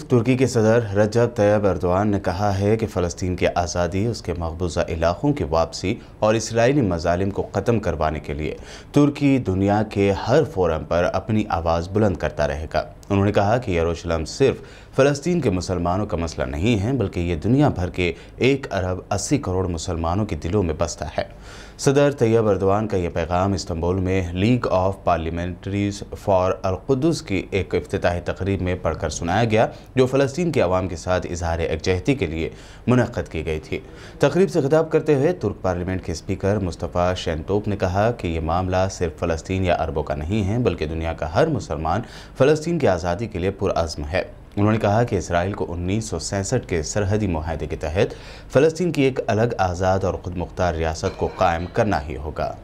तुर्की के सदर रजब तैयब अरदवान ने कहा है कि फ़लस्तीन की आज़ादी उसके मकबूजा इलाक़ों की वापसी और इसराइली मजालिम को ख़त्म करवाने के लिए तुर्की दुनिया के हर फोरम पर अपनी आवाज़ बुलंद करता रहेगा। उन्होंने कहा कि यरूशलेम सिर्फ़ फ़लस्तीन के मुसलमानों का मसला नहीं है, बल्कि ये दुनिया भर के एक अरब अस्सी करोड़ मुसलमानों के दिलों में बसता है। सदर तैयब अरदवान का यह पैगाम इस्तंबुल में league of parliamentarians for Al Quds की एक अफ्ताही तकरीब में पढ़कर सुनाया गया जो फ़लस्तीन के आवाम के साथ इजहार एकजहती के लिए मनद की गई थी। तकरीब से खिताब करते हुए तुर्क पार्लियामेंट के स्पीकर मुस्तफ़ा शैनतोप ने कहा कि यह मामला सिर्फ़ फ़लस्तीन या अरबों का नहीं है, बल्कि दुनिया का हर मुसलमान फ़लस्तीन की आज़ादी के लिए पुरज़म है। उन्होंने कहा कि इसराइल को उन्नीस के सरहदी माहे के तहत फ़लस्तीन की एक अलग आज़ाद और ख़ुद मुख्तार रियासत को कायम करना ही होगा।